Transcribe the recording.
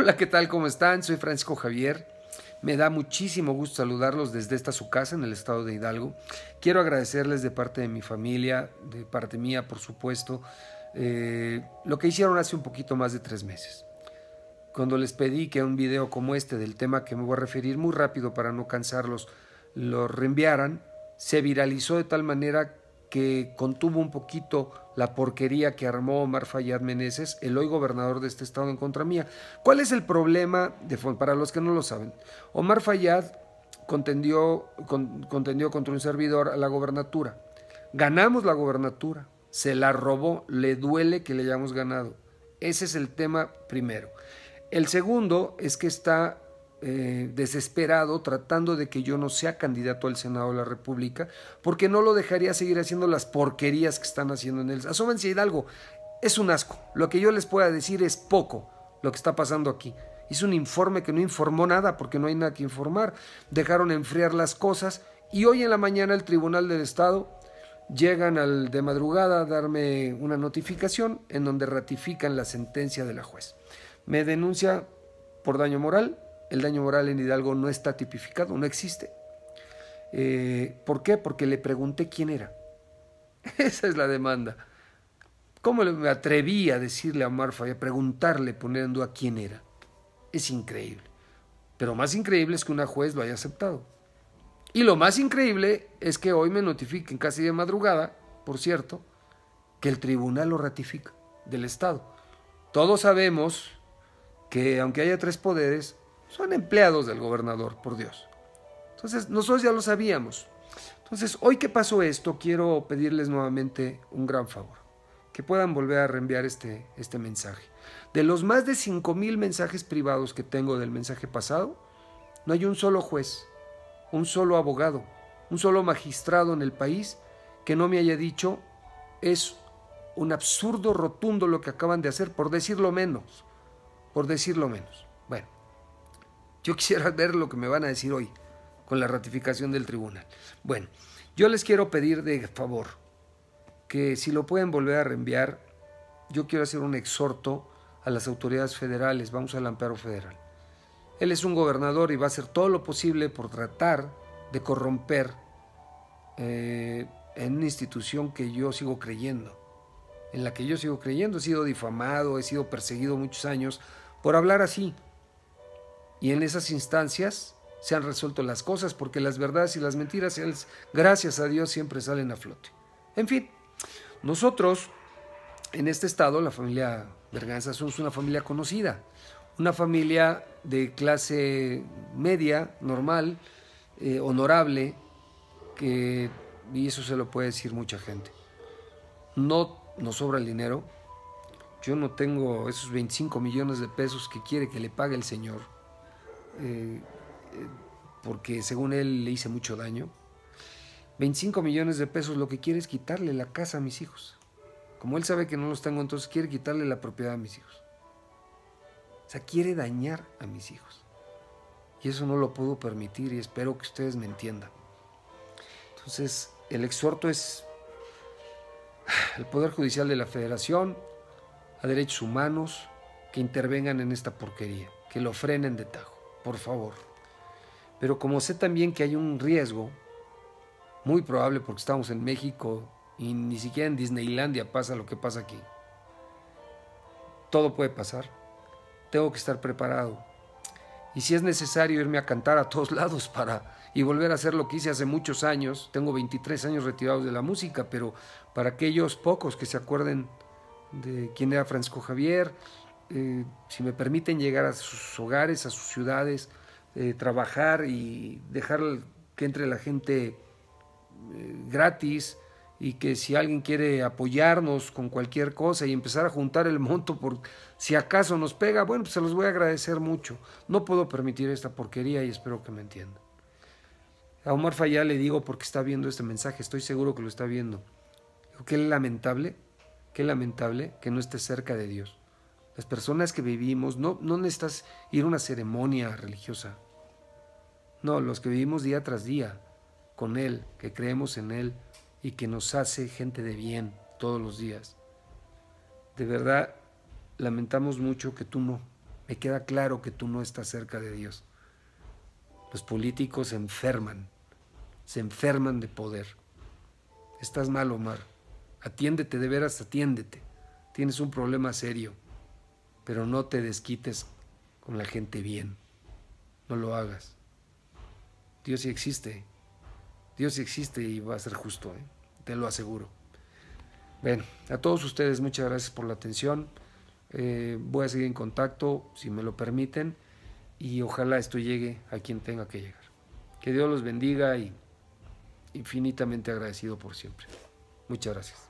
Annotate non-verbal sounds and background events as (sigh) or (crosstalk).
Hola, ¿qué tal? ¿Cómo están? Soy Francisco Javier. Me da muchísimo gusto saludarlos desde esta su casa en el estado de Hidalgo. Quiero agradecerles de parte de mi familia, de parte mía, por supuesto, eh, lo que hicieron hace un poquito más de tres meses. Cuando les pedí que un video como este del tema que me voy a referir muy rápido para no cansarlos, lo reenviaran, se viralizó de tal manera que contuvo un poquito la porquería que armó Omar Fayad Meneses, el hoy gobernador de este estado en contra mía. ¿Cuál es el problema de para los que no lo saben? Omar Fayad contendió, contendió contra un servidor a la gobernatura. Ganamos la gobernatura, se la robó, le duele que le hayamos ganado. Ese es el tema primero. El segundo es que está eh, desesperado tratando de que yo no sea candidato al Senado de la República, porque no lo dejaría seguir haciendo las porquerías que están haciendo en él. Asómense Hidalgo, es un asco. Lo que yo les pueda decir es poco lo que está pasando aquí. Hizo un informe que no informó nada porque no hay nada que informar. Dejaron enfriar las cosas y hoy en la mañana el Tribunal del Estado llegan al de madrugada a darme una notificación en donde ratifican la sentencia de la juez. Me denuncia por daño moral, el daño moral en Hidalgo no está tipificado, no existe. Eh, ¿Por qué? Porque le pregunté quién era. (laughs) Esa es la demanda. ¿Cómo me atreví a decirle a Marfa y a preguntarle poniendo a quién era? Es increíble. Pero más increíble es que una juez lo haya aceptado. Y lo más increíble es que hoy me notifiquen casi de madrugada, por cierto, que el tribunal lo ratifica del Estado. Todos sabemos que aunque haya tres poderes, son empleados del gobernador, por Dios. Entonces, nosotros ya lo sabíamos. Entonces, hoy que pasó esto, quiero pedirles nuevamente un gran favor, que puedan volver a reenviar este, este mensaje. De los más de 5.000 mensajes privados que tengo del mensaje pasado, no hay un solo juez, un solo abogado, un solo magistrado en el país que no me haya dicho es un absurdo rotundo lo que acaban de hacer, por decirlo menos, por decirlo menos. Bueno, yo quisiera (laughs) ver lo que me van a decir hoy con la ratificación del tribunal. Bueno, yo les quiero pedir de favor que si lo pueden volver a reenviar, yo quiero hacer un exhorto a las autoridades federales, vamos al amparo federal. Él es un gobernador y va a hacer todo lo posible por tratar de corromper eh, en una institución que yo sigo creyendo, en la que yo sigo creyendo. He sido difamado, he sido perseguido muchos años por hablar así, y en esas instancias se han resuelto las cosas porque las verdades y las mentiras, gracias a Dios, siempre salen a flote. En fin, nosotros en este estado, la familia Berganza, somos una familia conocida, una familia de clase media, normal, eh, honorable, que, y eso se lo puede decir mucha gente. No nos sobra el dinero. Yo no tengo esos 25 millones de pesos que quiere que le pague el Señor eh, porque según él le hice mucho daño. 25 millones de pesos, lo que quiere es quitarle la casa a mis hijos. Como él sabe que no los tengo, entonces quiere quitarle la propiedad a mis hijos. O sea, quiere dañar a mis hijos. Y eso no lo puedo permitir y espero que ustedes me entiendan. Entonces, el exhorto es el Poder Judicial de la Federación, a derechos humanos, que intervengan en esta porquería, que lo frenen de tajo por favor. Pero como sé también que hay un riesgo, muy probable porque estamos en México y ni siquiera en Disneylandia pasa lo que pasa aquí. Todo puede pasar. Tengo que estar preparado. Y si es necesario irme a cantar a todos (laughs) lados para y volver a hacer lo que hice hace muchos años, tengo 23 años retirados de la música, pero para aquellos pocos que se acuerden de quién era Francisco Javier, eh, si me permiten llegar a sus hogares, a sus ciudades, eh, trabajar y dejar que entre la gente eh, gratis y que si alguien quiere apoyarnos con cualquier cosa y empezar a juntar el monto por si acaso nos pega, bueno, pues se los voy a agradecer mucho. No puedo permitir esta porquería y espero que me entiendan. A Omar Fayá le digo porque está viendo este mensaje, estoy seguro que lo está viendo. Qué lamentable, qué lamentable que no esté cerca de Dios. Las personas que vivimos, no, no necesitas ir a una ceremonia religiosa. No, los que vivimos día tras día con Él, que creemos en Él y que nos hace gente de bien todos los días. De verdad, lamentamos mucho que tú no, Me queda claro que tú no estás cerca de Dios. Los políticos se enferman, se enferman de poder. Estás mal, Omar. Atiéndete, de veras, atiéndete. Tienes un problema serio, pero no te desquites con la gente bien. No lo hagas. Dios sí existe. Dios sí existe y va a ser justo, ¿eh? te lo aseguro. Bueno, a todos ustedes muchas gracias por la atención. Eh, voy a seguir en contacto, si me lo permiten, y ojalá esto llegue a quien tenga que llegar. Que Dios los bendiga y infinitamente agradecido por siempre. Muchas gracias.